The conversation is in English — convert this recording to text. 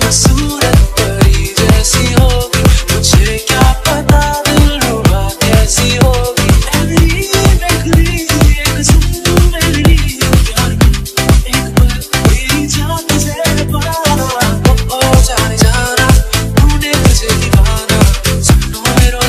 basura